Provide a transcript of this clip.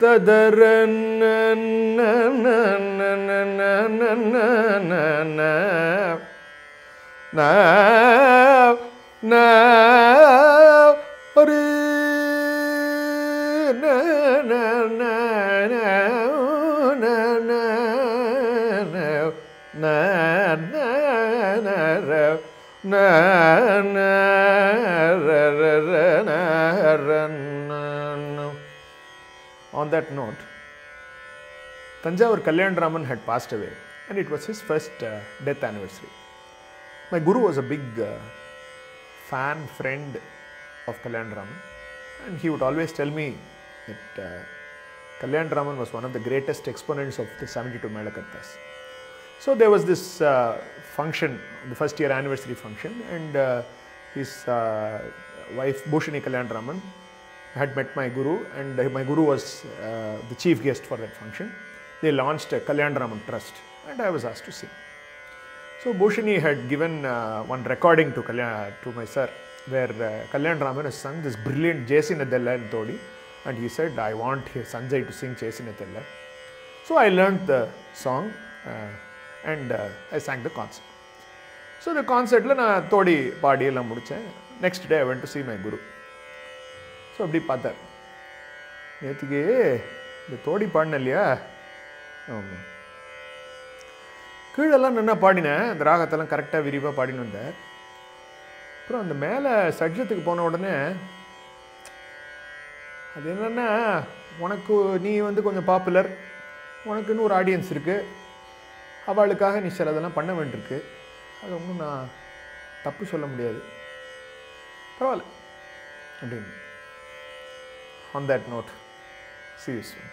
ததரன் na na ra ra ra na ra na On that note, Tanjavur Kalyanaraman had passed away and it was his first uh, death anniversary. My guru was a big uh, fan, friend of Kalyanaraman and he would always tell me that uh, Kalyanaraman was one of the greatest exponents of the 72 Melakartas. So there was this uh, function, the first year anniversary function, and uh, his uh, wife Bhushani Kalyanaraman had met my guru and uh, my guru was uh, the chief guest for that function. They launched a Trust and I was asked to sing. So Bhushani had given uh, one recording to, Kalyan, to my sir where uh, Kalyan has sung this brilliant Chesinadella in Todi, and he said I want Sanjay to sing Chesinadella. So I learned the song uh, and uh, I sang the concert. So the concert, I sang the. Next day I went to see my guru. So அப்படி பார்த்தார். நேற்றுக்கு இந்த தோடி பாடின இல்லையா? ஆமாம் கீழெல்லாம் நல்லா பாடினேன். அந்த ராகத்தெல்லாம் கரெக்டாக விரிவாக பாடின்னு வந்தேன் அப்புறம் அந்த மேலே சட்ஜத்துக்கு போன உடனே அது என்னென்னா உனக்கு நீ வந்து கொஞ்சம் பாப்புலர் உனக்குன்னு ஒரு ஆடியன்ஸ் இருக்குது அவளுக்காக நீ சிலதெல்லாம் பண்ண வேண்டியிருக்கு. அது ஒன்றும் நான் தப்பு சொல்ல முடியாது. பரவாயில்ல. அப்படின்னு. on that note, see you soon.